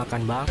makan bang